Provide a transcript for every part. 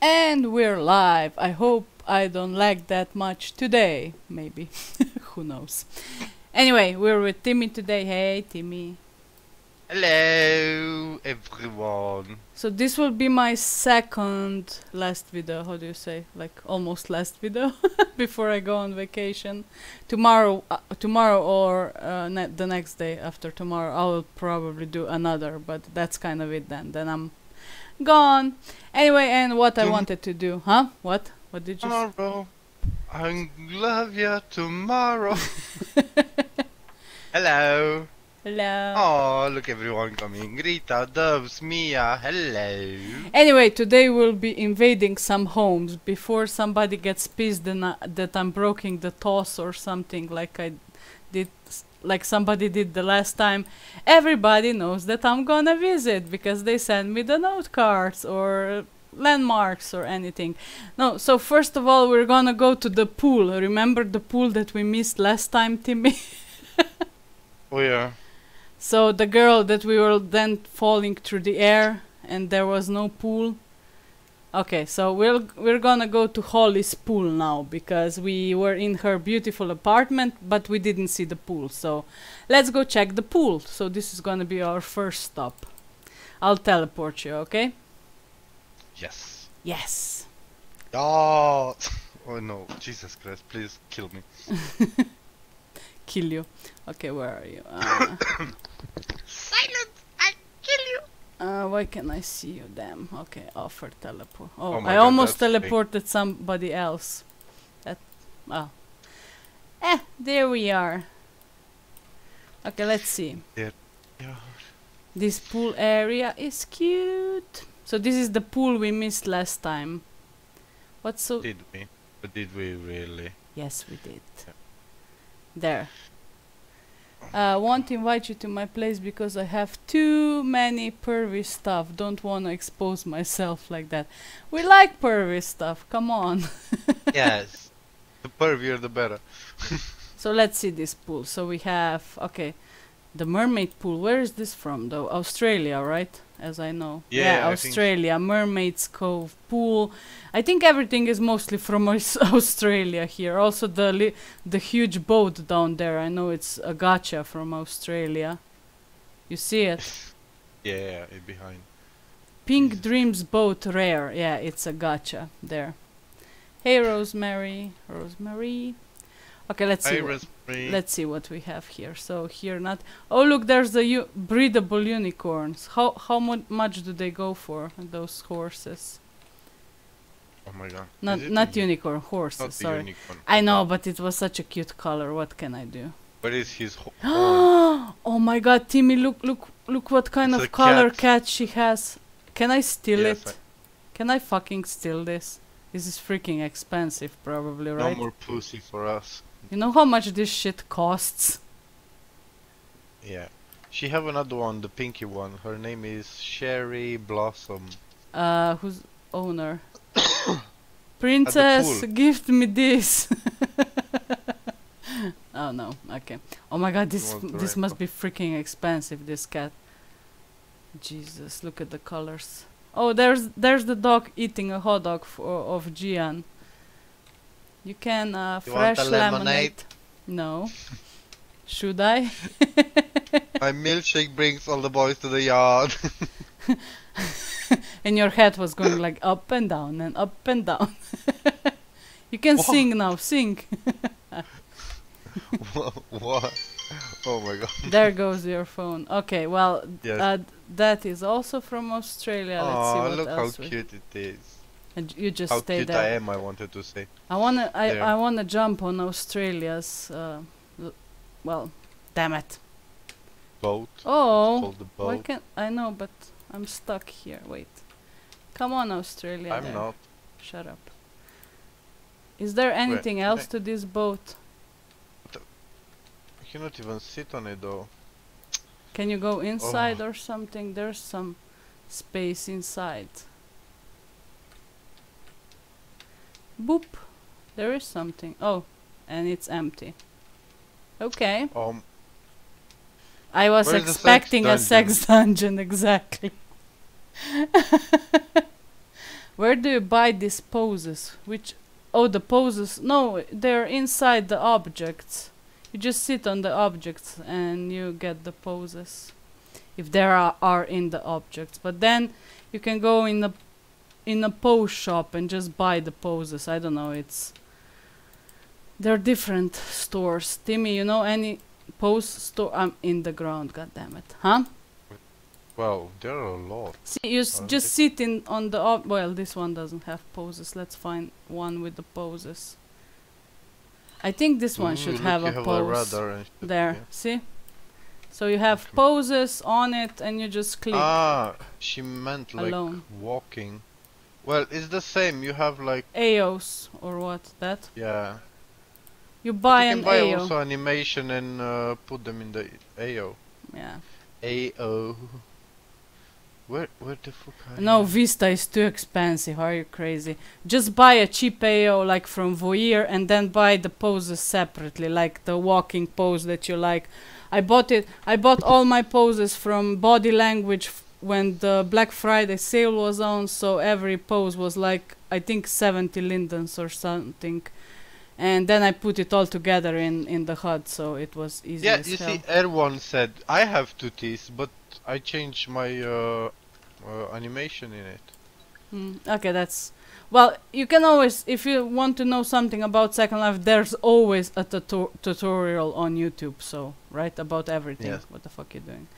And we're live. I hope I don't lag that much today. Maybe. Who knows? Anyway, we're with Timmy today. Hey, Timmy. Hello, everyone. So this will be my second last video. How do you say? Like almost last video before I go on vacation. Tomorrow, uh, tomorrow or uh, ne the next day after tomorrow, I will probably do another. But that's kind of it then. Then I'm gone. Anyway, and what I Tom- wanted to do, huh? What? What did you? Tomorrow, I love you tomorrow. Hello. Hello. Oh, look, everyone coming. Greta, Dubs, Mia, hello. Anyway, today we'll be invading some homes before somebody gets pissed and, that I'm breaking the toss or something like I did, like somebody did the last time. Everybody knows that I'm gonna visit because they send me the note cards or landmarks or anything. No, so first of all, we're gonna go to the pool. Remember the pool that we missed last time, Timmy? Oh, yeah. So the girl that we were then falling through the air and there was no pool. Okay, so we're we're gonna go to Holly's pool now because we were in her beautiful apartment but we didn't see the pool. So let's go check the pool. So this is gonna be our first stop. I'll teleport you, okay? Yes. Yes. Oh. Oh no, Jesus Christ, please kill me. Kill you. Okay, where are you? Uh, Silence! I kill you! Uh, why can I see you? Damn. Okay, offer teleport. Oh, Oh I God, almost teleported somebody else. That. Oh. Eh, there we are. Okay, let's see. Yeah. This pool area is cute. So this is the pool we missed last time. What's so? Did we? But did we really? Yes, we did. There. Uh, won't invite you to my place because I have too many pervy stuff. Don't want to expose myself like that. We like pervy stuff. Come on. yes. The pervier, the better. so let's see this pool. So we have okay, the mermaid pool. Where is this from though? Astralia, right? As I know. Yeah, I think so. Astralia. Mermaid's Cove pool. I think everything is mostly from Astralia here. Also the li- the huge boat down there. I know it's a gacha from Astralia. You see it? Yeah, it behind. Pink Jesus. Dreams boat rare. Yeah, it's a gacha there. Hey Rosemary, Rosemary. Okay, let's see. what- Let's see what we have here. So here not. Oh look, there's the u- breedable unicorns. How how mu- much do they go for those horses? Oh my god. Not not unicorn horses. Not sorry. unicorn. I know, but it was such a cute color. What can I do? What is his oh my God, Timmy! Look look look! What kind It's of color cat. cat she has? Can I steal Yes, it? I- Can I fucking steal this? This is freaking expensive, probably, No right? more pussy for us. You know how much this shit costs? Yeah. She have another one, the pinky one. Her name is Sherry Blossom. Uh, who's owner? Princess, gift me this. oh no, okay. Oh my god, this this must be freaking expensive. This cat. Jesus, look at the colors. Oh, there's there's the dog eating a hot dog for, of Gian. You can uh, You fresh a lemonade? No. Should I? My milkshake brings all the boys to the yard. and your head was going like up and down and up and down. you can What? sing now, sing. what? Oh my god. there goes your phone. Okay, well, Yes. uh, that is also from Astralia. Let's see oh, what look how cute it is. And you just How stay cute there. I am, I wanted to say. I wanna, I, There. I wanna jump on Astralia's. Uh, well, damn it. Boat. Oh, the why can't I know? But I'm stuck here. Wait. Come on, Australia. I'm there. not. Shut up. Is there anything else to this boat? I cannot even sit on it though. Can you go inside Oh. or something? There's some space inside. Boop. There is something. Oh, and it's empty. Okay. Um, I was the sex expecting a sex dungeon exactly. where do you buy these poses? Which oh the poses no, they're inside the objects. You just sit on the objects and you get the poses. If there are, are in the objects. But then you can go in the in a pose shop and just buy the poses. I don't know, it's there are different stores. Timmy, you know any pose store? I'm in the ground, god damn it. Huh? Well, there are a lot. See, you just sit in on the ob- well. This one doesn't have poses. Let's find one with the poses. I think this one Ooh, should have a have pose shit, there. yeah. See, so you have poses on it, and you just click Ah, she meant like alone. walking. Well, it's the same. You have like AOs or what? That yeah. you buy you an can buy AO. also animation and uh, put them in the AO. Yeah. AO. Where where the fuck are No, you? Vista is too expensive. Are you crazy? Just buy a cheap AO like from Voyeur and then buy the poses separately, like the walking pose that you like. I bought it. I bought all my poses from Body Language when the Black Friday sale was on. So every pose was like I think 70 lindens or something. And then I put it all together in in the HUD, so it was easy Yeah, you hell. see, Erwan said I have two teeth, but I changed my uh, uh, animation in it. Mm, okay, that's well. You can always, if you want to know something about Second Life, there's always a tuto- tutorial on YouTube. So right about everything. Yes. What the fuck you doing?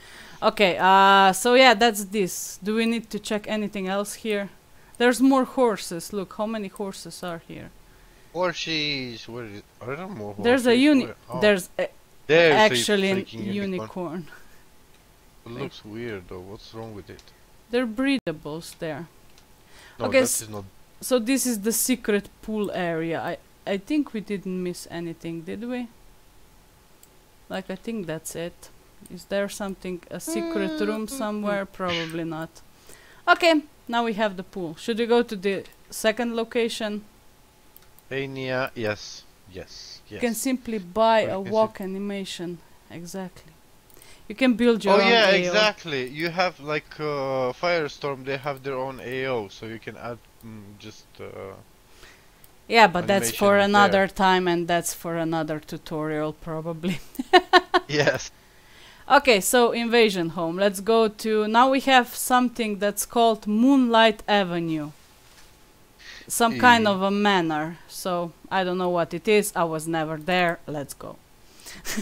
Okay. Uh. So yeah, that's this. Do we need to check anything else here? There's more horses. Look, how many horses are here? Horses, where is? I don't know. There's a uni. where- oh, There's a- there's a actually an freaking unicorn. It looks weird though. What's wrong with it? They're breedables there. No, Okay. So this is the secret pool area. I I think we didn't miss anything, did we? Like I think that's it. Is there something a secret room somewhere? Probably not. Okay, now we have the pool. Should we go to the second location? Pania, yes, yes, yes. You can simply buy Where a walk animation. Exactly. You can build your oh own yeah, AO. exactly. You have like uh, Firestorm. They have their own AO, so you can add mm, just. Uh, Yeah, but that's for another there. time and that's for another tutorial probably. yes. Okay, so Invasion Home. Let's go to. Now we have something that's called Moonlight Avenue. Some kind Eh. of a manor. So I don't know what it is. I was never there. Let's go.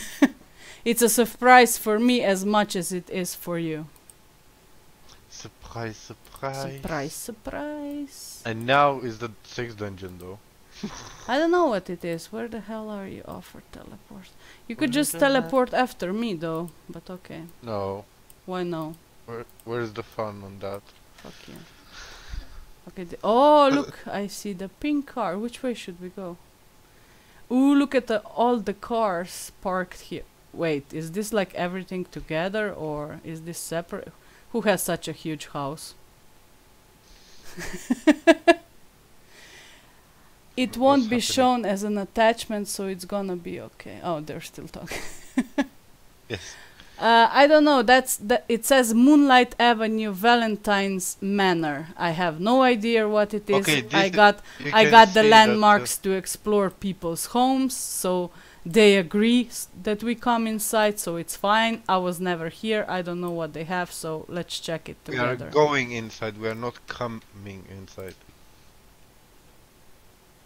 it's a surprise for me as much as it is for you. Surprise, surprise. Surprise, surprise. And now is the sixth dungeon though. I don't know what it is. Where the hell are you? Oh, for teleport. You could Where just the heck? teleport after me though. But okay. No. Why no? Where where's the fun on that? Fuck you. Okay. The oh, look! I see the pink car. Which way should we go? Ooh, look at the all the cars parked here. Wait, is this like everything together or is this separate? Who has such a huge house? it won't be happening? shown as an attachment, so it's gonna be okay. Oh, they're still talking. Yes. Uh, I don't know. That's the, it says Moonlight Avenue, Valentine's Manor. I have no idea what it is. Okay, I got I got the that, uh, landmarks to explore people's homes, so they agree that we come inside, so it's fine. I was never here. I don't know what they have, so let's check it together. we are going inside. We are not coming inside.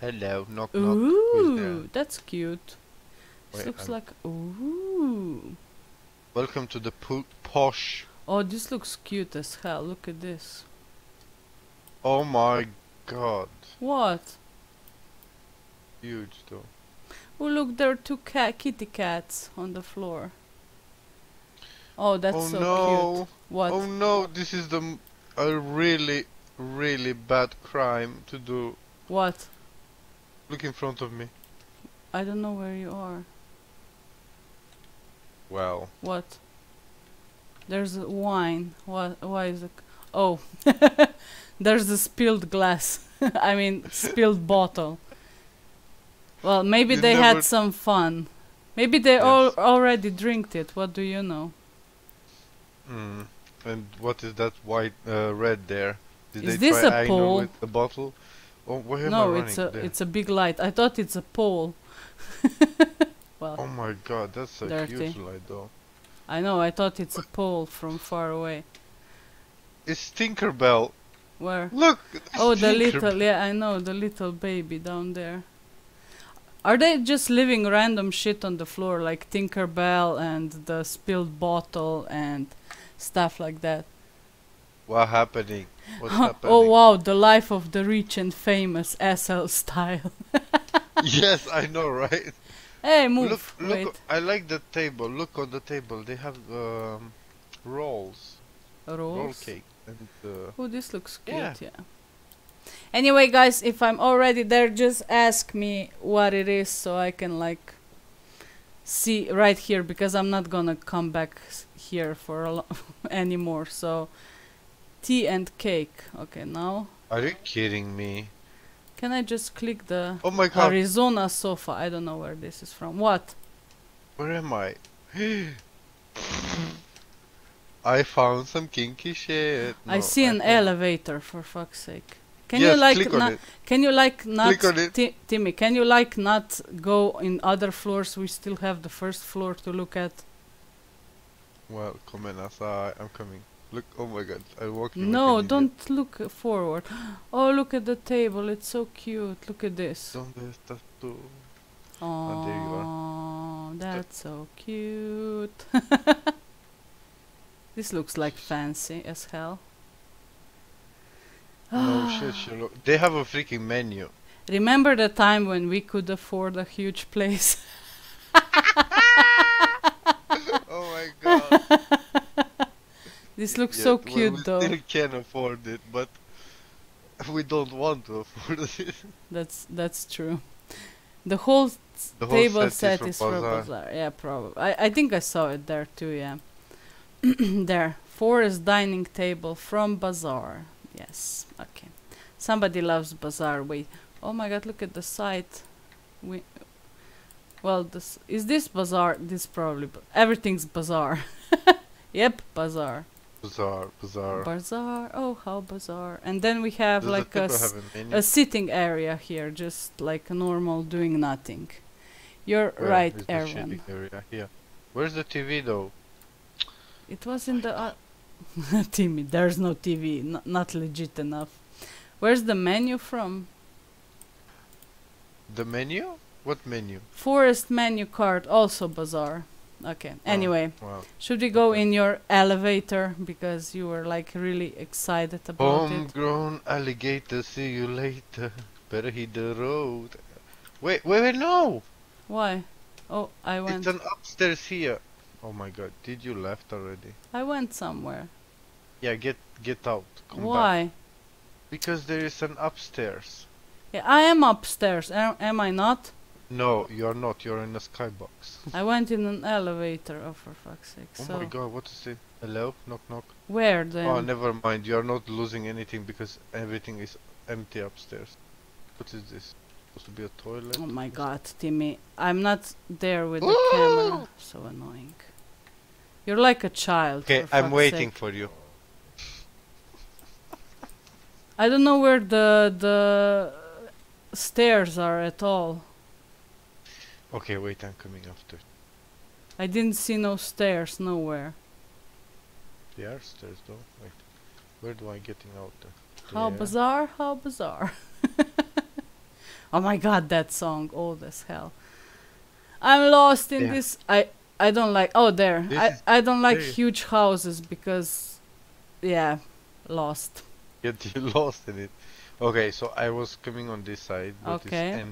Hello, knock knock. Ooh, that's cute. This Wait, looks I'm- like ooh. Welcome to the po- posh. Oh, this looks cute as hell. Look at this. Oh my god, What? huge though. Oh, look, there are two cat kitty cats on the floor. Oh, that's oh so no! cute. What? Oh no! This is the m- a really, really bad crime to do. What? Look in front of me. I don't know where you are. Well, What? There's wine. What? Why is it? Oh, there's a spilled glass. I mean, spilled bottle. Well, maybe You they had some fun. Maybe they all Yes. already drinked it. What do you know? mm. and what is that white, uh, red there? Did Is they this try a pole? with the bottle? Oh, where am I no, running? it's a There. it's a big light. I thought it's a pole. well, Oh my god, that's a Dirty. huge light though. I know. I thought it's a pole from far away. It's Tinkerbell. Where? Look. Oh, the little. Yeah, I know the little baby down there. Are they just leaving random shit on the floor like Tinkerbell and the spilled bottle and stuff like that? What happening? Oh wow, the life of the rich and famous SL style. yes, I know, right? hey, move. Look, look. Wait. I like the table. Look on the table. They have um, rolls, roll cake, and uh, Oh, this looks cute, Yeah. yeah. Anyway, guys, if I'm already there, just ask me what it is so I can like see right here because I'm not gonna come back here for a anymore. So, tea and cake. Okay, now are you kidding me? can I just click the Oh my god, Arizona sofa? I don't know where this is from. What? where am I? I found some kinky shit. I No, see an found- elevator for fuck's sake. Can yes, you like not? Can you like not Click on it. Ti- Timmy? Can you like not go in other floors? We still have the first floor to look at. Well, come in. I'm coming. Look, oh my god, walking. like No, idiot. don't look forward. Oh, look at the table. It's so cute. Look at this. ¿Dónde estás tú? Oh, ah, there you are. that's so cute. this looks like fancy as hell. No shit, Sherlock. They have a freaking menu. Remember the time when we could afford a huge place? oh my god. this looks Yeah, so cute we though. still can afford it, but we don't want to afford it. That's that's true. The whole The whole table set is set from is from Bazaar. Bazaar. Yeah, probably. I, I think I saw it there too. Yeah. there, forest dining table from Bazaar. Yes. Okay. Somebody loves Bazaar. Wait. Oh my God! Look at the site. We. Well, this is this Bazaar. This probably everything's Bazaar. yep, Bazaar. Bizarre, bizarre. Bazaar. Oh, how bizarre! And then we have Does like a. a sitting area here, just like normal doing nothing. You're Where right, is the Erwan. shitting area? Here. Where's the TV though? It was in the uh, Timmy. There's no TV, n- not legit enough. Where's the menu from? The menu? What menu? Forest menu card, also bazaar. Okay. Oh. Anyway, Wow. should we go okay. in your elevator because you were like really excited about it? Homegrown alligator, see you later. Better hit the road. Wait, wait, wait, no! Why? Oh, I went. It's an upstairs here. Oh my god, did you left already? I went somewhere. Yeah, get get out. Come back. Why? Because there is an upstairs. Yeah, I am upstairs. Am, am I not? No, you're not. You're in a skybox. I went in an elevator. Oh, for fuck's sake! oh so my god, what is it? Hello? Knock knock. where then? Oh, never mind. You're not losing anything because everything is empty upstairs. What is this? Supposed to be a toilet? Oh my god, Timmy. I'm not there with the camera. So annoying. You're like a child. Okay, I'm waiting sake. for you. I don't know where the the stairs are at all. Okay, wait, I'm coming after. I didn't see no stairs nowhere. There are stairs though. Wait, where do I getting out there? How There. bizarre, how bizarre. oh my god, that song, old as hell. I'm lost in Yeah. this. I I don't like. Oh, there. This I I don't like huge houses because, yeah, lost. Get you lost in it. Okay, so I was coming on this side, but Okay.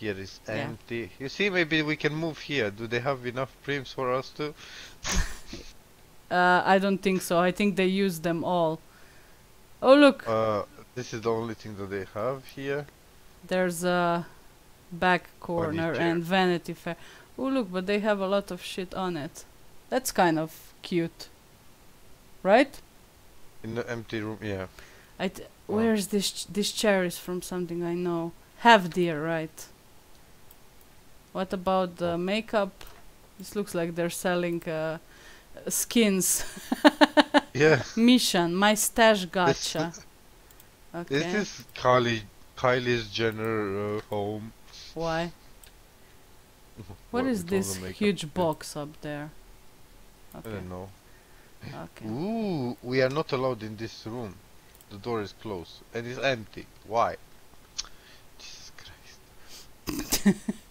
Here is Yeah. empty. You see, maybe we can move here. Do they have enough prims for us to? Uh, I don't think so. I think they use them all. Oh look, Uh, this is the only thing that they have here. there's a back corner and Vanity Fair. Oh look, but they have a lot of shit on it. That's kind of cute, right? In the empty room, yeah. I t- Wow. Where's this? Ch- this chair is from something I know. Have deer, right? What about the makeup? This looks like they're selling uh, skins. Yeah. Mission, my stash gacha. Okay. Is this Kylie Kylie's Jenner uh, home? Why? What is this huge Yeah, box up there? I don't know. Okay. Ooh, we are not allowed in this room. The door is closed and it's empty. Why? Jesus Christ.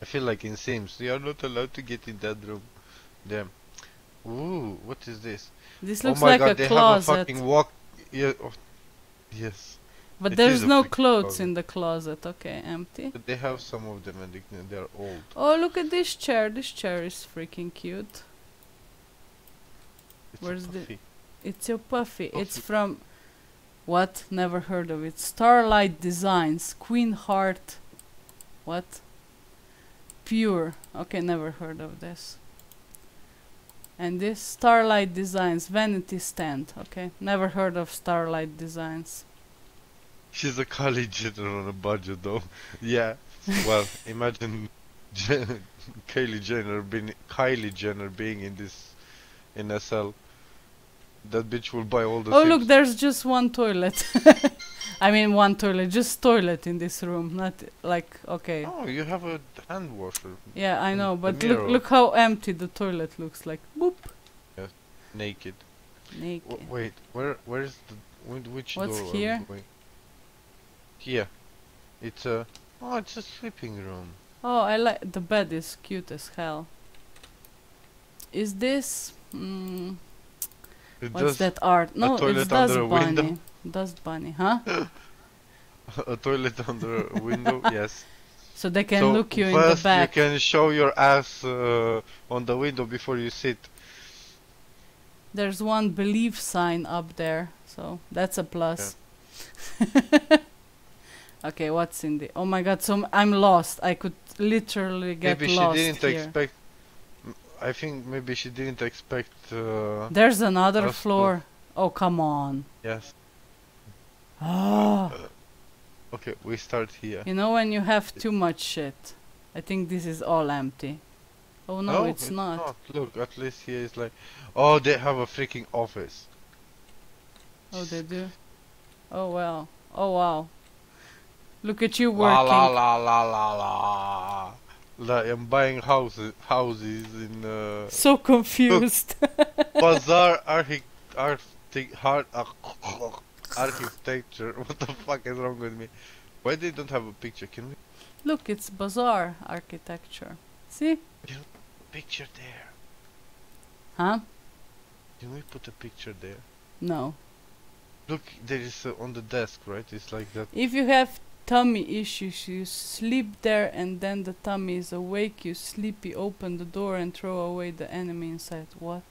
I feel like in Sims, we are not allowed to get in that room. Damn. Ooh, what is this? This oh looks oh my like god, a they closet, have a fucking walk. Yeah. Oh, yes. but it there's no clothes closet. in the closet. Okay, empty. But they have some of them and they, they are old. Oh, look at this chair. This chair is freaking cute. It's Where's the- It's your puffy. It's from what? Never heard of it. Starlight Designs. Queen Heart. What? Pure. Okay, never heard of this. And this Starlight Designs Vanity Stand. Okay, never heard of Starlight Designs. She's a college Jenner on a budget though. Yeah. Well, imagine Jen- Kylie Jenner being Kylie Jenner being in this in SL. That bitch will buy all the oh, Sims. look, there's just one toilet. I mean, one toilet, just toilet in this room. Not like okay. Oh, you have a hand washer Yeah, I know, but look look how empty the toilet looks like. Boop. naked. Naked. W- wait, where where is the which What's door we here? Here. It's a oh, it's a sleeping room. Oh, I like the bed is cute as hell. Is this mm, It what's that art? No, it's Dust under Bunny. window? Dust Bunny, huh? a toilet under a window. yes. So they can so look you in the back. you can show your ass uh, on the window before you sit. There's one belief sign up there, so that's a plus. okay, what's in the? Oh my God! So I'm lost. I could literally get maybe she didn't here. expect. I think maybe she didn't expect. Uh, There's another to- floor. Oh come on! yes. Oh. Okay, we start here. You know when you have too much shit. I think this is all empty. Oh no, it's, not. Look, at least here is like, oh, they have a freaking office. Oh, they do. Oh well. Oh wow. Look at you working. la la la la la. Like I'm buying houses, houses in uh, So confused. bazaar archi archi hard uh, architecture. What the fuck is wrong with me? Why they don't have a picture? Can we Look, it's bazaar architecture. See? picture there? Huh? Can we put a picture there? No. Look, there is uh, on the desk, right? It's like that. If you have tummy issues, you sleep there and then the tummy is awake, you sleepy open the door and throw away the enemy inside. What?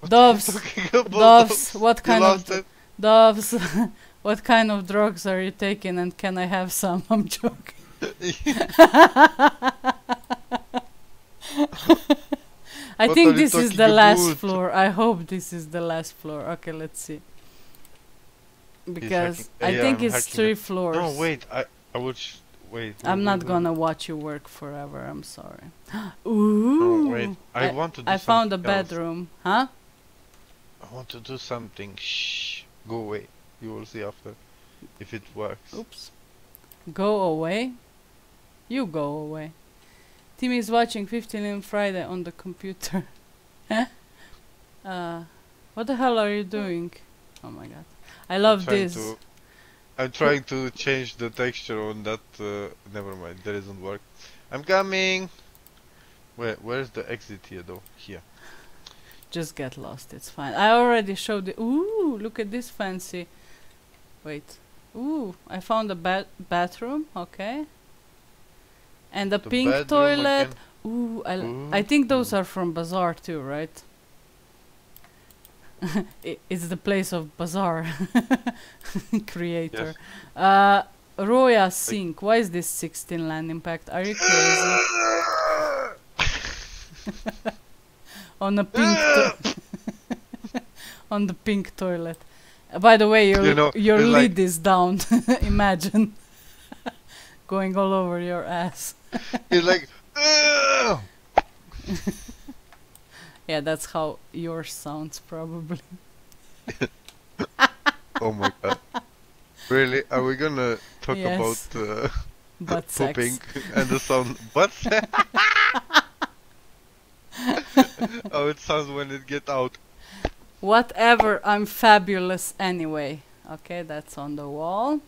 What Doves. are you talking about? Doves. What You kind of lost dr- it? Doves? what kind of drugs are you taking and can I have some? I'm joking. I What think this is the last floor. I hope this is the last floor. Okay, let's see. Because I yeah, think I'm it's three it. floors. No, wait. I I would. Sh- wait. I'm wait, not wait, gonna watch you work forever. I'm sorry. Ooh. No, wait. I, I- want to. Do I found a else. bedroom. Huh? I want to do something. Shh. Go away. You will see after if it works. Oops. Go away. You go away. Timmy is watching 15 on Friday on the computer. Huh? uh, what the hell are you doing? Oh my god. I love trying this. to- I'm trying to change the texture on that. Uh, never mind. That doesn't work. I'm coming. Where Where's the exit here though? Here. Just get lost. It's fine. I already showed it. Ooh, look at this fancy. Wait. Ooh, I found a ba- bathroom. Okay. And a The pink toilet. again. Ooh, I, Ooh. I think those are from Bazaar too, right? It's the place of Bazaar creator. Uh, Roya Sink. Why is this 16 land impact? Are you crazy? on a pink to- on the pink toilet. Uh, by the way, your You know, your it's like- lid is down. Imagine going all over your ass. He's like. Yeah, that's how yours sounds probably. Oh my god. Really? Are we gonna talk Yes. about uh, Butt sex. pooping and the sound? What? Oh, it sounds when it get out. Whatever, I'm fabulous anyway. Okay, that's on the wall.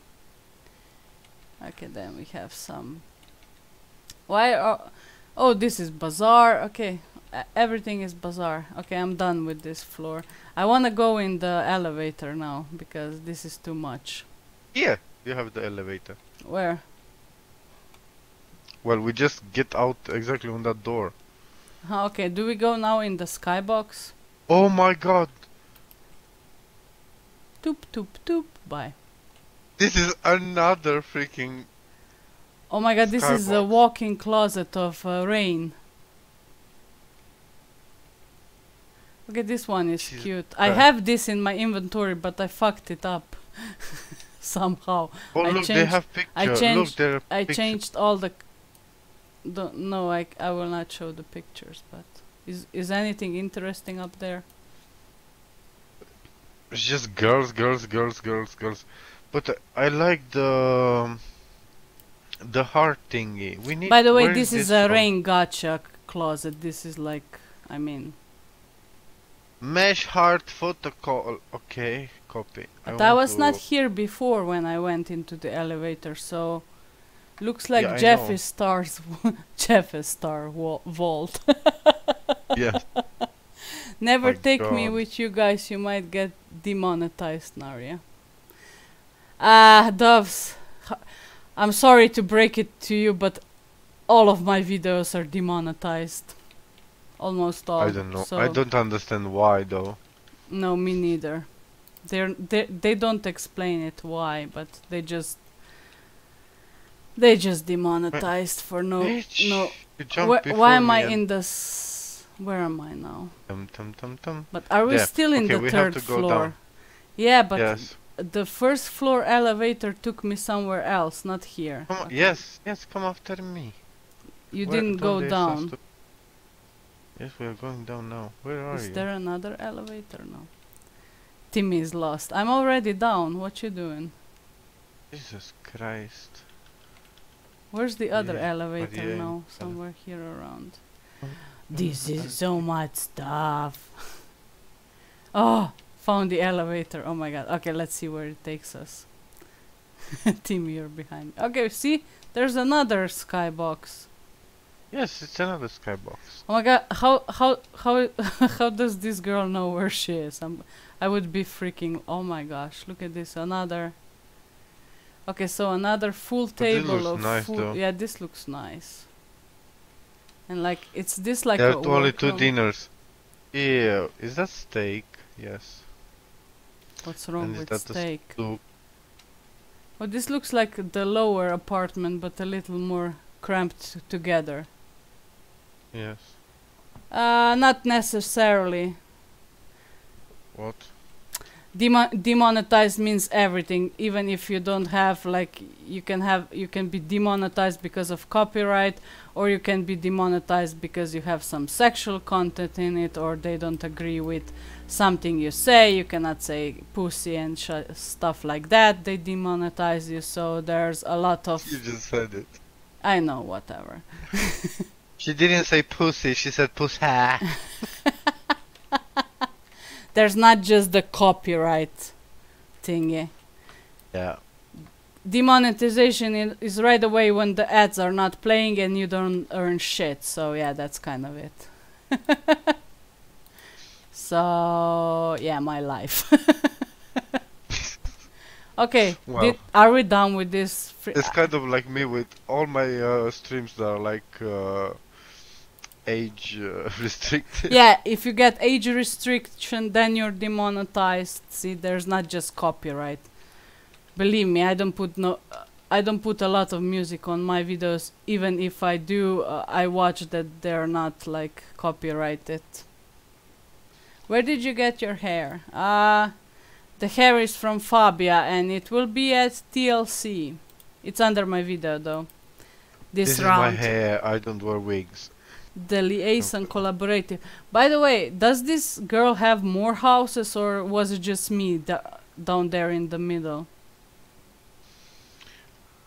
Okay, then we have some. Why are. Oh, this is bazaar. Okay, uh, everything is bazaar. Okay, I'm done with this floor. I wanna go in the elevator now because this is too much. Here, you have the elevator. Where? Well, we just get out exactly on that door. Huh, okay, do we go now in the skybox? Oh my god! Toop, toop, toop. Bye. This is another freaking. Oh my god, this is a Skybox. walk-in closet of uh, rain. Okay, this one is Jesus cute. I have this in my inventory, but I fucked it up somehow. Oh, I look, they changed- have picture. I look, changed- there are I changed all the. The no, I, I will not show the pictures. But is is anything interesting up there? It's just girls, girls, girls, girls, girls. But uh, I like the um, the heart thingy. We need. By the way, this is this a from? rain gacha closet. This is like, I mean, Mesh heart photo call. Okay, copy. But I, want was not here before when I went into the elevator, so looks like Yeah, Jeffree Star's Jeffree Star vault. Yes. Never My take me with you guys, you might get demonetized, Naria. Ah, doves. I'm sorry to break it to you, but all of my videos are demonetized. Almost all. I don't know. So I don't understand why though. No, me neither. They're they they don't explain it why, but they just they just demonetized for no Bitch, no. Wh- why am I in this? Where am I now? Tum tum tum tum. But are we There. still in Okay, the third floor? down. Yeah, but yes. the first floor elevator took me somewhere else, not here. Come. Okay. Yes. Yes. Come after me. You Where- didn't go down. Yes, we are going down now. Where are Is you? Is there another elevator? now? Timmy is lost. I'm already down. What you doing? Jesus Christ. Where's the other Yeah, elevator Maria, now? uh, Somewhere here around. Mm, This is so much stuff. oh, found the elevator. Oh my god. Okay, let's see where it takes us. Timmy, you're behind. me. Okay, see? There's another skybox. Yes, it's another skybox. Oh my god, how how how how does this girl know where she is? I'm, I would be freaking. Oh my gosh, look at this, another. Okay, so another full table of nice food. though. Yeah, this looks nice. And like, it's this like there are only two dinners. Ew, is that steak? Yes. What's wrong And with steak? Well, this looks like the lower apartment, but a little more cramped together. Yes. Uh, not necessarily. What? Demo- demonetized means everything even if you don't have like you can have you can be demonetized because of copyright or you can be demonetized because you have some sexual content in it or they don't agree with something you say you cannot say pussy and sh- stuff like that they demonetize you so there's a lot of You just said it. i know whatever She didn't say pussy, she said pussy. there's not just the copyright thingy yeah. demonetization is right away when the ads are not playing and you don't earn shit. So yeah, that's kind of it. so yeah, my life. okay, Well. did, are we done with this? It's kind of like me with all my uh, streams that are like uh, age uh, restricted. yeah, if you get age restriction, then you're demonetized. See, there's not just copyright. Believe me, I don't put no, uh, I don't put a lot of music on my videos. Even if I do, uh, I watch that they're not like copyrighted. Where did you get your hair? Uh the hair is from Fabia, and it will be at TLC. It's under my video though. This, This is round. my hair. I don't wear wigs. The liaison collaborative. By the way, does this girl have more houses or was it just me da- down there in the middle?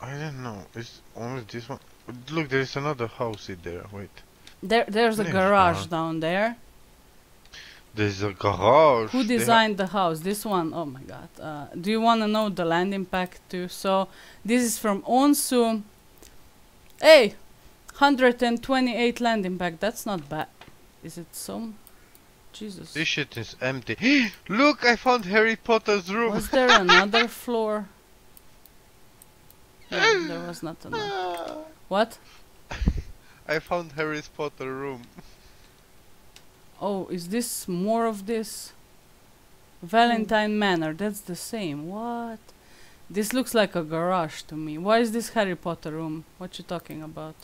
I don't know. It's only this one. Look, there is another house in there. Wait. There, there's a There's garage one. down there. There's a garage. Who designed the house? This one. Oh my god. Uh, do you want to know the land impact too? So this is from Onsu. Hey, 128 land impact. That's not bad. Is it some? Jesus. This shit is empty. Look, I found Harry Potter's room. Was there another floor? Yeah, there was not another. Ah. What? I found Harry Potter room. Oh, is this more of this? Valentine hmm. Manor, that's the same. What? This looks like a garage to me. Why is this Harry Potter room? What you talking about?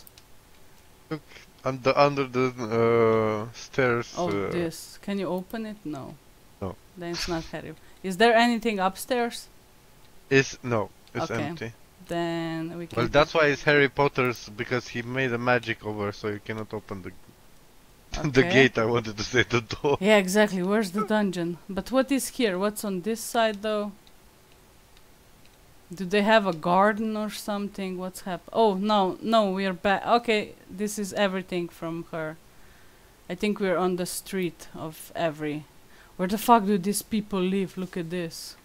Under under the uh, stairs. Oh, uh, this. Can you open it? No. No. Then it's not Harry. Is there anything upstairs? Is no, it's Okay. empty. Then we can. Well, that's why it's Harry Potter's because he made a magic over, so you cannot open the the gate. I wanted to say the door. Yeah, exactly. Where's the dungeon? But what is here? What's on this side though? Do they have a garden or something? What's happened? Oh no, no, we're back. Okay, this is everything from her. I think we're on the street of every. Where the fuck do these people live? Look at this.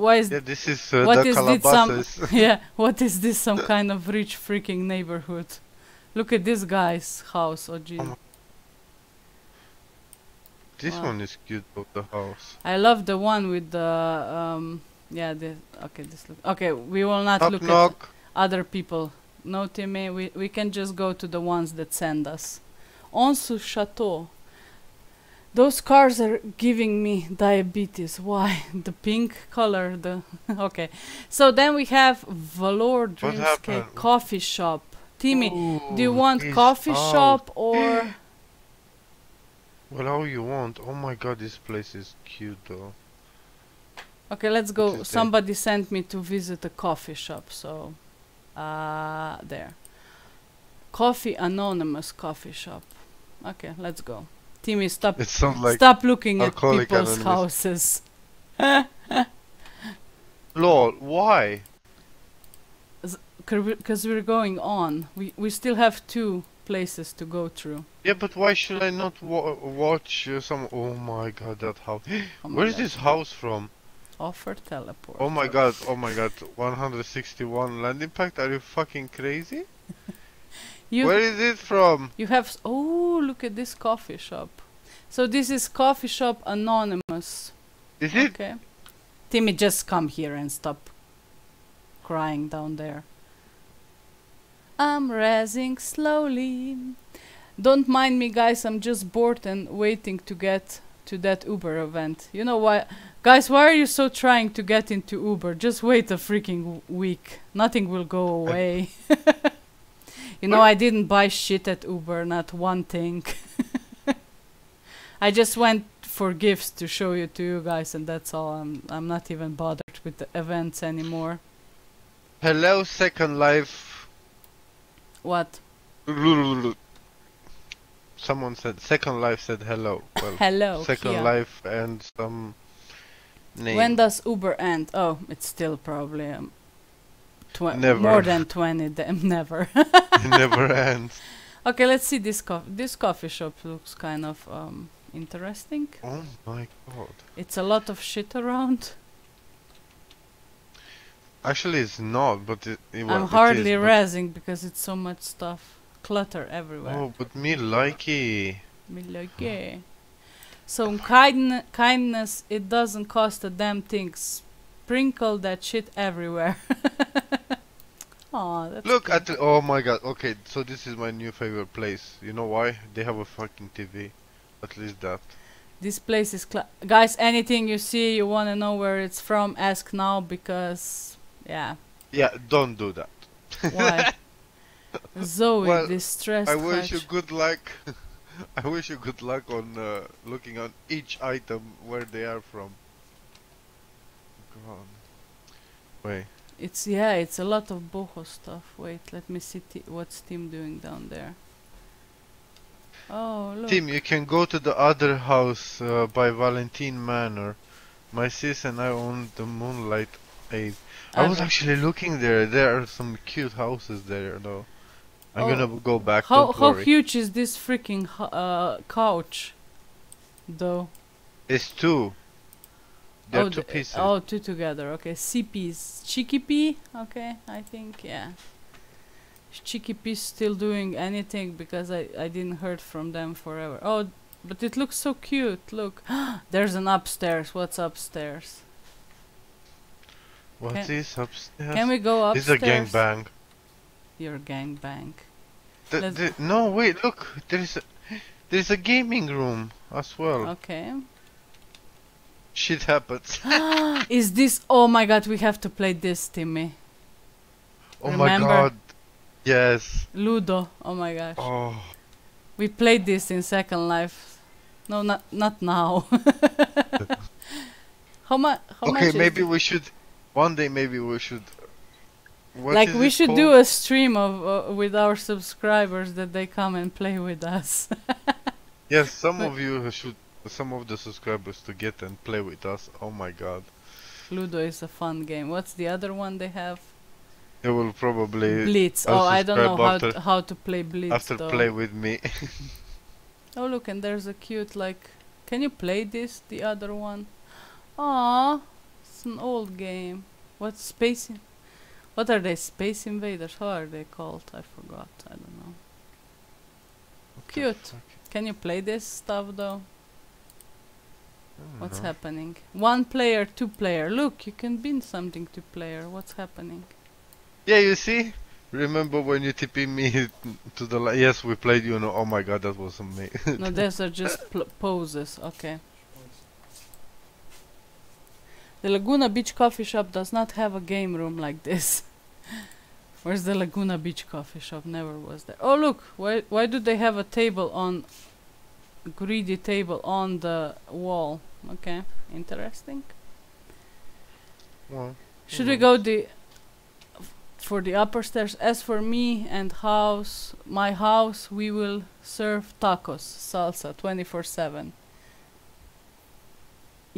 Why is Yeah, this is uh, what the is this some yeah what is this some kind of rich freaking neighborhood look at this guy's house oh gee Oh this Wow. one is cute of the house. i love the one with the um yeah the okay this look okay we will not Knock look knock. at other people. No timmy we, we can just go to the ones that send us. Onsu chateau. Those cars are giving me diabetes. Why? The pink color the okay. So then we have valor dreamscape coffee shop. Timmy do you want coffee shop or Well, how you want? Oh my god, this place is cute though. okay let's go somebody sent me to visit a coffee shop so uh there coffee anonymous coffee shop okay let's go timmy stop It sounds like stop looking at people's Anonymous. houses lol. Why? because we're going on we we still have two places to go through Yeah, but why should I not wa- watch uh, some? Oh my god, that house. oh Where is this house from? offer teleport Oh my god, oh my god, 161 land impact. Are you fucking crazy? you Where is it from? You have. s- Oh, look at this coffee shop. So this is coffee shop anonymous. Is it? Okay. Timmy, just come here and stop crying down there. I'm rising slowly. Don't mind me, guys. I'm just bored and waiting to get to that Uber event. You know why? Guys, why are you so trying to get into Uber? Just wait a freaking week. Nothing will go away. you know, I didn't buy shit at Uber, not one thing. I just went for gifts to show you to you guys, and that's all. I'm I'm not even bothered with the events anymore. Hello, Second Life. What? Someone said Second Life said hello. Well, Hello. Second Kia. Life and some name. When does Uber end? Oh, it's still probably um, Never. more than twenty. Them never. it never ends. okay, let's see this coffee. This coffee shop looks kind of um interesting. Oh my god. It's a lot of shit around. Actually, it's not, but it. it I'm it is, hardly but- razzing because it's so much stuff, clutter everywhere. Oh, but me like it. Me like, yeah. So kindn- kindness, it doesn't cost a damn thing. Sprinkle that shit everywhere. Aw, that's Look good. at oh my god. Okay, so this is my new favorite place. You know why? They have a fucking TV. At least that. This place is guys. Anything you see, you wanna know where it's from? Ask now because yeah. Yeah, don't do that. Why? Zoe, Well, distressed. I wish you good luck. I wish you good luck on uh, looking on each item where they are from. God. Wait. It's yeah, it's a lot of boho stuff. Wait, let me see t- what's Tim doing down there. Oh look. Tim, you can go to the other house uh, by Valentine Manor. My sis and I own the Moonlight Aid. I was actually looking there. There are some cute houses there, though. I'm Oh, gonna go back. How how huge is this freaking uh, couch? Though. It's two. There oh, two pieces. oh, two together. Okay, CP's Cheeky Pea. Okay, I think yeah. Cheeky Pea still doing anything because I I didn't heard from them forever. Oh, but it looks so cute. Look, there's an upstairs. What's upstairs? What can- is upstairs? Can we go up? This upstairs? is a gangbang. Your gangbang. No, wait, look. There is a, there is a gaming room as well. Okay. Shit happens. is this? Oh my God! We have to play this, Timmy. oh Remember? my god. Yes. Ludo. Oh my gosh. Oh. We played this in Second Life. No, not not now. how much? How much? okay, maybe we should. One day, maybe we should. like we should called? do a stream of uh, with our subscribers that they come and play with us. Yes, some But- of you should. Some of the subscribers to get and play with us. Oh my god. Ludo is a fun game. What's the other one they have? It will probably Blitz. Oh, I don't know how after- t- how to play Blitz after though. play with me. Oh look, and there's a cute like. Can you play this? The other one. Aw, it's an old game. What's Space? What are they? Space Invaders? How are they called? I forgot. I don't know. Cute. Can you play this stuff though? What's Uh-huh. happening? One player, two player. Look, you can bin something to player. What's happening? Yeah, you see? Remember when you TP me to the li- Yes, we played you know. Oh my god, that was amazing. no, those are just pl- poses. Okay. The Laguna Beach coffee shop does not have a game room like this. Where's the Laguna Beach coffee shop? Never was there. Oh look, why why do they have a table on greedy table on the wall? Okay, interesting. well, Should we hmm. go the for the upper stairs? As for me and house, my house, we will serve tacos, salsa, twenty four seven.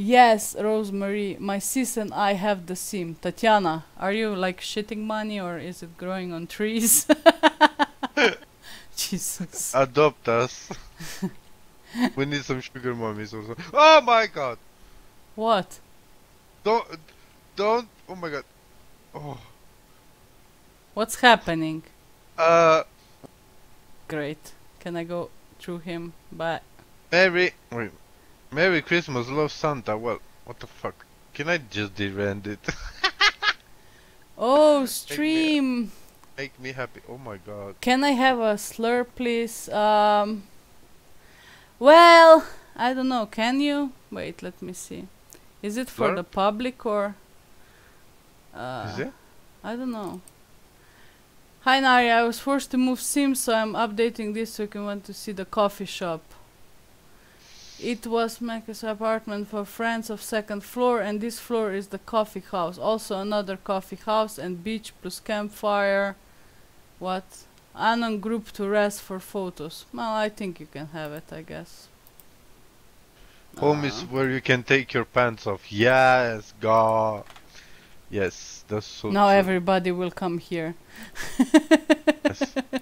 Yes, Rosemary, my sis and I have the same. Tatiana, are you like shitting money or is it growing on trees? Jesus. adopt us. we need some sugar mummies or something. Oh my god! What? Don't, don't. Oh my god. Oh. What's happening? Uh, Great. Can I go through him? Bye. Merry. Wait. Merry Christmas, love Santa. Well, what the fuck? Can I just derend it? Oh, stream. Make me happy. Oh my god. Can I have a slur, please? Um. Well, I don't know. Can you? Wait, let me see. Is it for Slurp? the public or? Uh, Is it? I don't know. Hi Nari, I was forced to move Sims, so I'm updating this so you can want to see the coffee shop. It was Mac's apartment for friends of second floor, and this floor is the coffee house. Also another coffee house and beach plus campfire. What? Anon group to rest for photos. Well, I think you can have it, I guess. Home is Uh, where you can take your pants off. Yes, God. Yes, that's so now everybody will come here. Yes.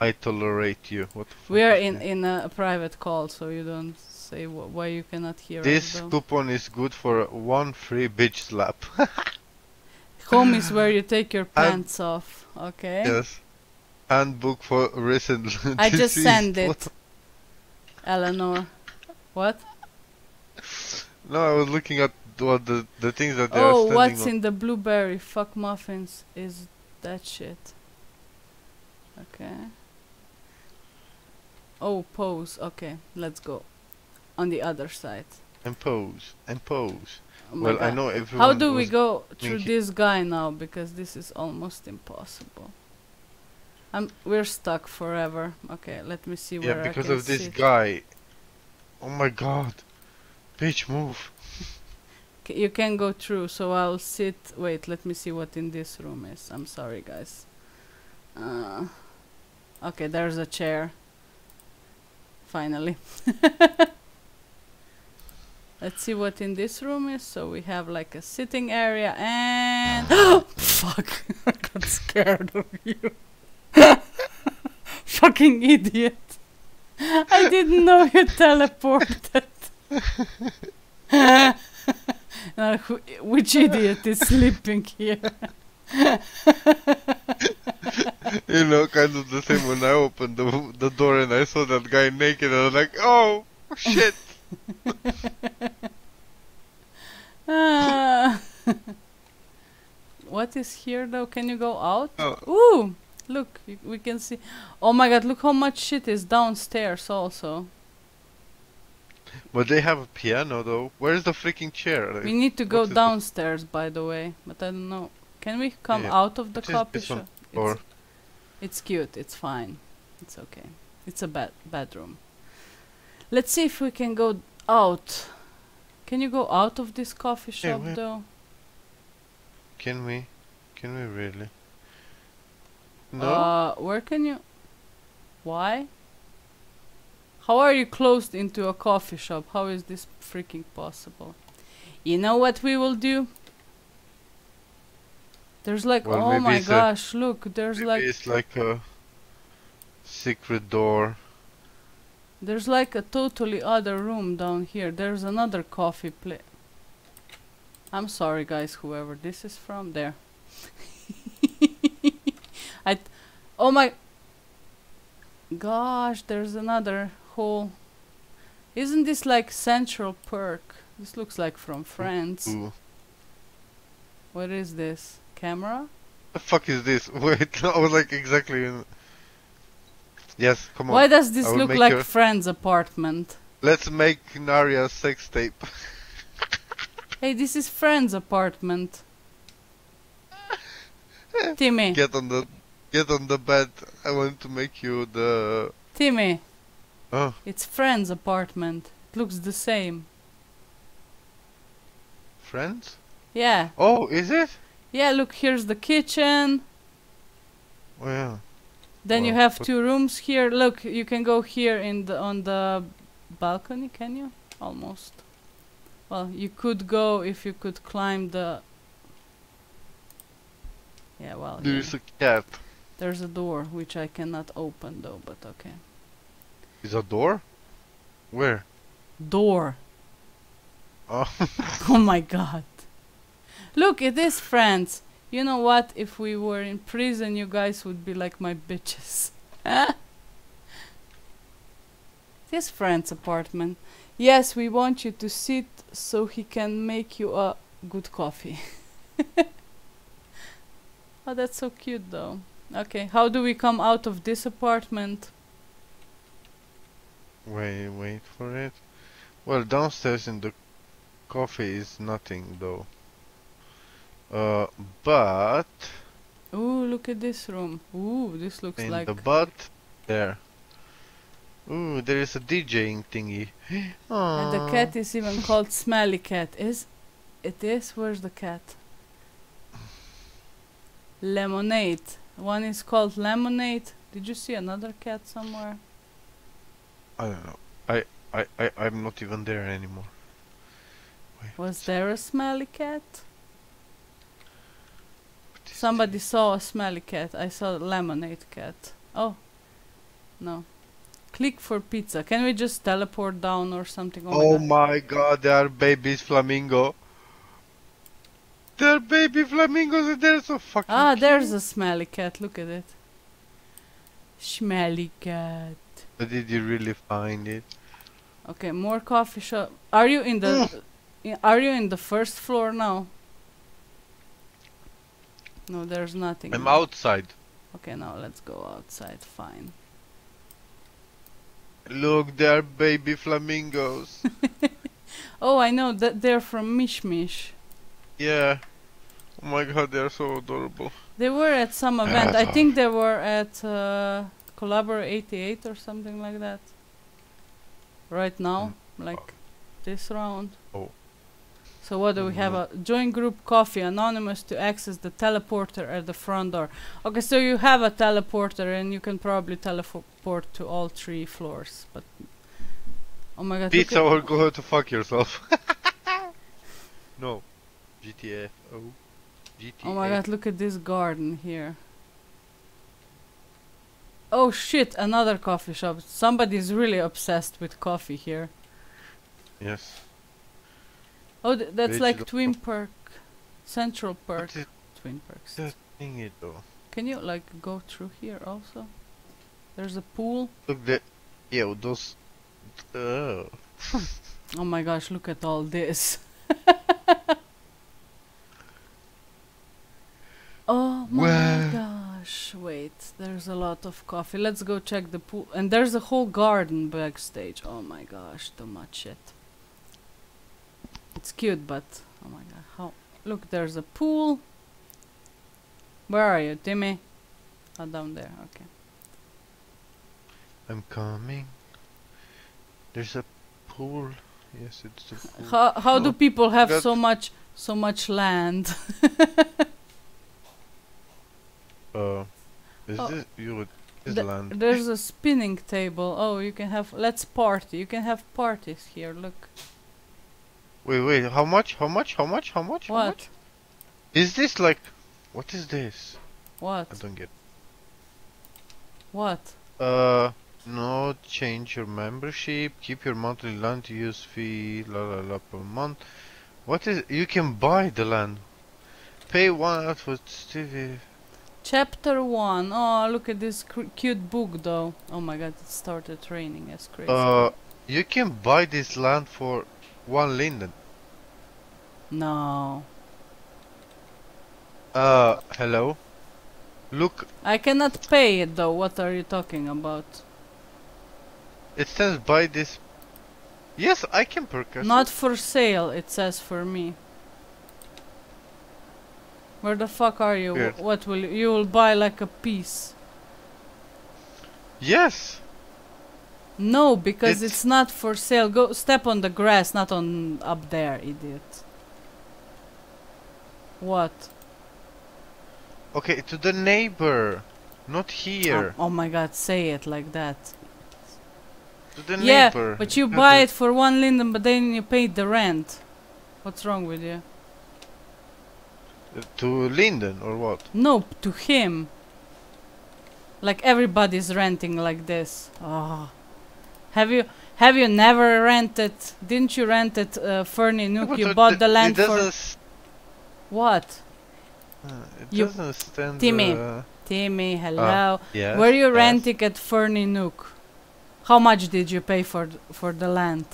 I tolerate you. What We are in in a private call, so you don't say wh- why you cannot hear This us. coupon is good for one free bitch slap. Home is where you take your pants off. Okay. yes. Handbook for recent I just send it. Eleanor. What? No, I was looking at what the the things that they are Oh, what's on. in the blueberry? Fuck muffins is that shit. Okay. Oh, pose. Okay, let's go. On the other side. And pose. And pose. Oh well, I know everyone. How do we go through this guy now? Because this is almost impossible. I'm, we're stuck forever. Okay, let me see where Yeah, I because can of this sit. guy. Oh my god. Bitch, move. You can go through, so I'll sit. Wait, let me see what in this room is. I'm sorry, guys. Uh, okay, there's a chair. Finally. Let's see what in this room is. So we have like a sitting area and fuck, I got scared of you. Fucking idiot. I didn't know you teleported. now, who, which idiot is sleeping here? You know, kind of the same when I opened the the door and I saw that guy naked. I was like, oh shit. Ah. what is here though? Can you go out? Oh. Ooh, look, we can see. Oh my god, look how much shit is downstairs also. But they have a piano though. Where's the freaking chair? Like, We need to go is this? downstairs, by the way, but I don't know. Can we come Yeah. out of the coffee shop? It's, cute. It's fine. It's okay. It's a bed bedroom. Let's see if we can go out. Can you go out of this coffee shop though? Can we? Can we really? No. Uh, where can you? Why? How are you closed into a coffee shop? How is this freaking possible? You know what we will do? There's like, Well, oh my it's a- gosh, look, there's like, it's like a secret door. there's like a totally other room down here. There's another coffee place. I'm sorry, guys, whoever this is from. There. I. Oh my. Gosh, there's another whole. Isn't this like Central Perk? This looks like from France. Ooh. What is this? Camera? The fuck is this? Wait, I was like exactly in. Yes, come on. Why does this look like your- Friend's apartment? Let's make Naria sex tape. Hey, this is Friend's apartment. Timmy, get on the get on the bed. I want to make you the Timmy, oh it's Friend's apartment. It looks the same. friends. Yeah, Oh, is it? Yeah. Look, here's the kitchen. Oh yeah. Then you have two rooms here. Look, you can go here in the on the balcony. Can you? Almost. Well, you could go if you could climb the. Yeah, well, yeah. There's a cat. there's a door which I cannot open though. But okay. Is a door? Where? Door. Oh, Oh my god. Look, it is friends. You know what? If we were in prison, you guys would be like my bitches. this friend's apartment. Yes, we want you to sit so he can make you a good coffee. oh, that's so cute though. Okay, how do we come out of this apartment? wait, wait for it. Well, downstairs in the coffee is nothing though. Uh, but Ooh, look at this room. Ooh, this looks in like the butt there. Ooh, there is a DJing thingy. And the cat is even called Smelly Cat. Is it is? Where's the cat? Lemonade. One is called Lemonade. Did you see another cat somewhere? I don't know. I, I, I, I'm not even there anymore. Wait, Was there a smelly cat? Somebody saw a smelly cat. I saw a lemonade cat. Oh. No. Click for pizza. Can we just teleport down or something? Oh my my god, they are babies flamingo. They're baby flamingos and they're so fucking Ah, there's a smelly cat. Look at it. Smelly cat. But did you really find it? Okay, more coffee shop. Are you in the i- are you in the first floor now? No, there's nothing. I'm now. outside. Okay, now let's go outside. Fine. Look, they are baby flamingos. Oh, I know that they're from Mish Mish. yeah. Oh my god, they are so adorable. They were at some event. I think they were at uh, Collabor88 or something like that. Right now, like this round. Oh. So what do we have? Mm-hmm. A join group coffee anonymous to access the teleporter at the front door. Okay, so you have a teleporter and you can probably teleport to all three floors. But oh my god, Pizza or go to fuck yourself. no. GTA. Oh. oh my god, look at this garden here. Oh shit, another coffee shop. Somebody's really obsessed with coffee here. Yes. Oh, th- that's like. Twin Park, Central Park, Twin that thing it though? Can you like go through here also? There's a pool. Look the yeah those uh, Oh my gosh, look at all this. oh my Well. gosh, wait, there's a lot of coffee. Let's go check the pool. And there's a whole garden backstage. Oh my gosh, too much shit. It's cute, but oh my god, how. Look, there's a pool. Where are you, Timmy? Oh, down there, okay. I'm coming. There's a pool. Yes, it's the pool. How how do Oh, people have so much so much land? Uh, is Oh. this you? Land? There's a spinning table. Oh, you can have. Let's party. You can have parties here. Look. Wait, wait. How much? How much? How much? How much? How What? much? Is this like? What is this? What? I don't get. What? Uh, no. Change your membership. Keep your monthly land use fee. La la la per month. What is? You can buy the land. Pay one out for Stevie. Chapter one. Oh, look at this cr- cute book, though. Oh my God! It started raining. It's crazy. Uh, you can buy this land for one linden. no, Uh, hello. Look, I cannot pay it though. What are you talking about? it says buy this. Yes, I can purchase. Not for sale. It says for me. Where the fuck are you? Weird. What will you? You will buy like a piece. Yes. No, because It's- it's not for sale. Go step on the grass, not on up there, idiot. What? Okay, to the neighbor, not here. Oh, oh my god, say it like that. To the yeah, neighbor. but you uh, buy it for one linden, but then you pay the rent. What's wrong with you? Uh, to Linden or what? No, to him. Like everybody's renting like this. Oh. Have you have you never rented? Didn't you rent it, uh, Fernie Nook? You bought the land for what? uh, it You- doesn't stand. Timmy. Uh, Timmy, hello. yes, Were you yes. renting at Fernie Nook? How much did you pay for for the land?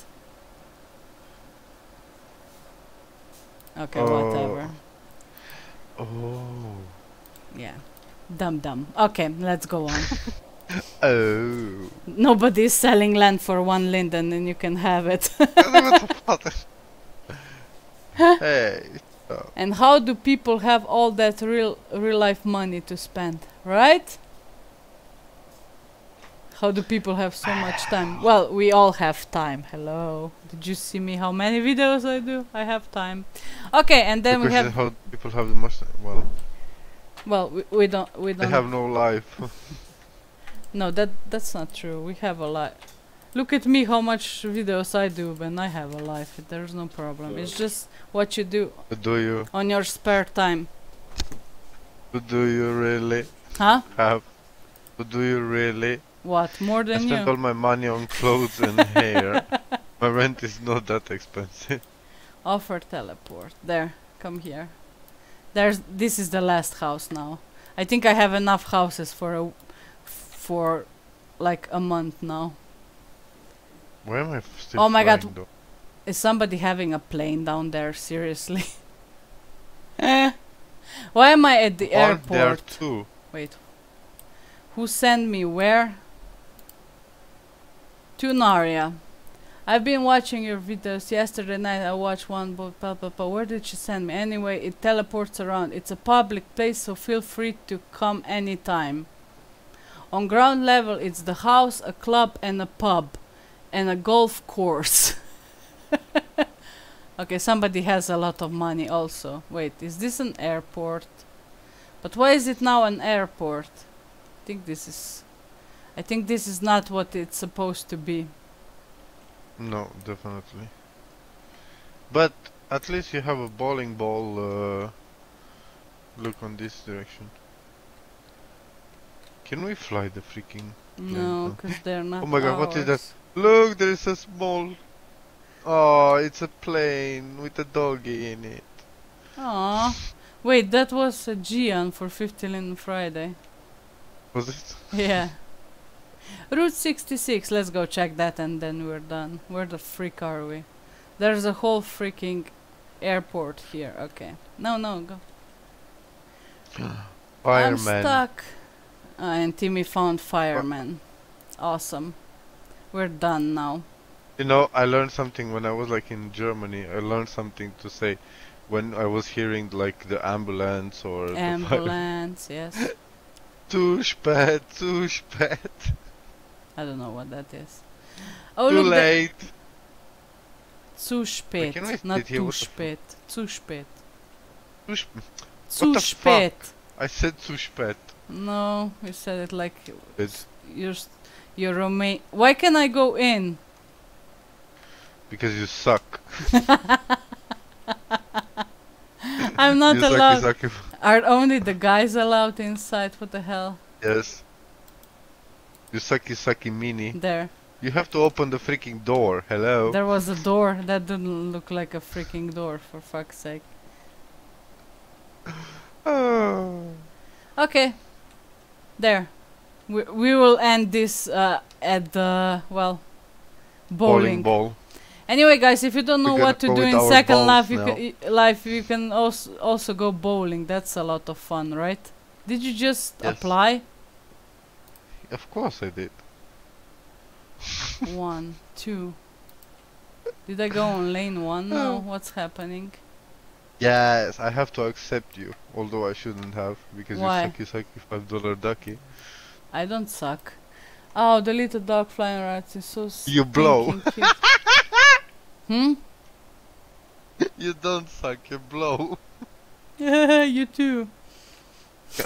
Okay, Oh. whatever. Oh. Yeah. Dumb dumb. Okay, let's go on. Oh. Nobody is selling land for one linden and you can have it. what the fuck? hey. and how do people have all that real real life money to spend, right? How do people have so much time? Well, we all have time. Hello. Did you see me how many videos I do? I have time. Okay, and then the we have how people have the most. Well, well, we, we don't we don't They have no life. No, that that's not true. We have a life. Look at me, how much videos I do when I have a life. There's no problem. It's just what you do do you? on your spare time. Do you really Huh? have? Do you really? What? More I than spent you? all my money on clothes and hair. My rent is not that expensive. Offer teleport. There, come here. There's. This is the last house now. I think I have enough houses for a, for, like a month now. Why am I still Oh my God. though? Is somebody having a plane down there? Seriously? Eh. Why am I at the Aren't there airport? too? Wait. Who sent me where? To Naria. I've been watching your videos. Yesterday night I watched one, but blah, blah, blah. where did she send me? Anyway, it teleports around. It's a public place, so feel free to come anytime. On ground level, it's the house, a club, and a pub, and a golf course. Okay, somebody has a lot of money also. Wait, is this an airport? But why is it now an airport? I think this is. I think this is not what it's supposed to be. No, definitely. But at least you have a bowling ball. Uh, look on this direction. Can we fly the freaking? No, no. because they're not. Oh my God, what is that? Look, there is a small. Oh, it's a plane with a doggy in it. Aw. Wait, that was a Gian for 15 Friday. Was it? Yeah. Route 66, let's go check that and then we're done. Where the freak are we? There's a whole freaking airport here. Okay. No, no, go. I'm stuck. Uh, and Timmy found fireman. Awesome. We're done now. You know, I learned something when I was like in Germany. I learned something to say when I was hearing like the ambulance or. Ambulance, yes. Too spät, too spät. I don't know what that is. Oh, Too look, late. zu spät, not too spät. Zu spät. Too sp- Zu the spät. I said too spät. No, you said it like It's you're you're Roma- Why can I go in? because you suck. I'm not you allowed. Sucky, sucky. Are only the guys allowed inside? What the hell? Yes. You sucky sucky mini. There. You have to open the freaking door. Hello. There was a door that didn't look like a freaking door, for fuck's sake. Oh. Okay. There. We, we will end this uh, at the, well, bowling. bowling ball. Anyway, guys, if you don't know what to do in Second Life, you can, life, you can also also go bowling. That's a lot of fun, right? Did you just Yes. apply? Of course I did. one, two. Did I go on lane one? Oh. What's happening? Yes, I have to accept you. Although I shouldn't have because Why? you sucky sucky five dollar ducky. I don't suck. Oh, the little dog flying around is so You blow. hmm? you don't suck, you blow. Yeah, you too.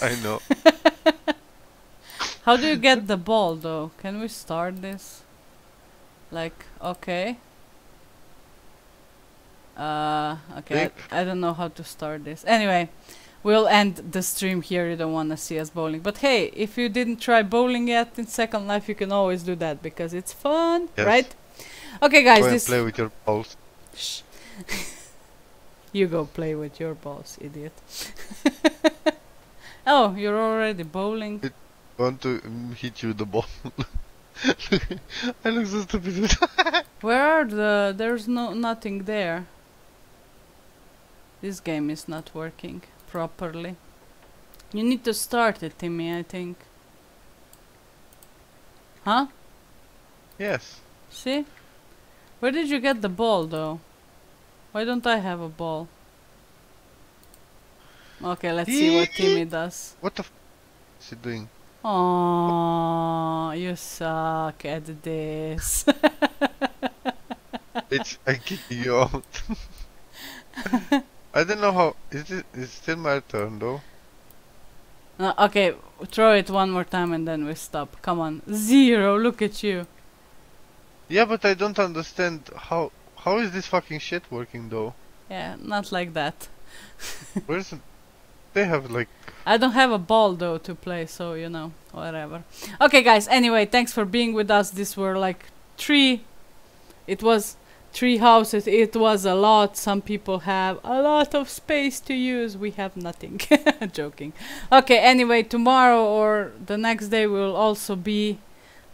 I know. How do you get the ball though? Can we start this? Like, okay. Uh, okay. I, I don't know how to start this. Anyway, we'll end the stream here. You don't want to see us bowling. But hey, if you didn't try bowling yet in Second Life, you can always do that because it's fun, Yes. right? Okay, guys, Go this. play with your balls. Shh. you go play with your balls, idiot. oh, you're already bowling. Want to mm, hit you with the ball. I look so stupid. Where are the? There's no nothing there. This game is not working properly. You need to start it, Timmy. I think. Huh? yes. See? Where did you get the ball, though? Why don't I have a ball? Okay, let's see what Timmy does. What the f is he doing? Oh, you suck at this. Bitch, I kick you out. I don't know how. Is it? It's still my turn though. Uh, okay, throw it one more time and then we stop. Come on. Zero, look at you. Yeah, but I don't understand how. How is this fucking shit working though? Yeah, not like that. Where's? They have like. I don't have a ball though to play, so you know, whatever. Okay, guys, anyway, thanks for being with us. These were like three. It was three houses. It was a lot. Some people have a lot of space to use. We have nothing. Joking. Okay, anyway, tomorrow or the next day will also be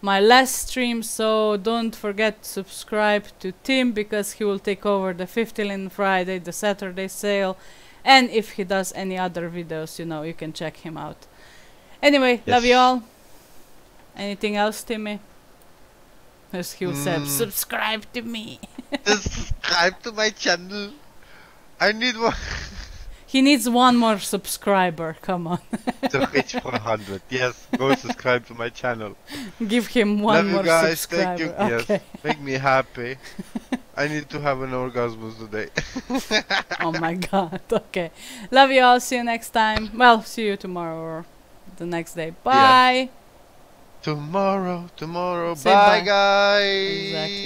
my last stream, so don't forget to subscribe to Tim because he will take over the 15 Friday, the Saturday sale, and if he does any other videos, you know, you can check him out. Anyway, love you all. Anything else, Timmy? As he Mm. subscribe to me. Subscribe to my channel. I need one He needs one more subscriber. Come on, to reach 400. Yes, go subscribe to my channel. give him one Love you guys. subscriber. Thank you. Okay. Yes, make me happy. I need to have an orgasm today. oh my god. Okay. Love you all. See you next time. Well, see you tomorrow or the next day. Bye. Tomorrow, tomorrow. Say bye, bye. guys. Exactly.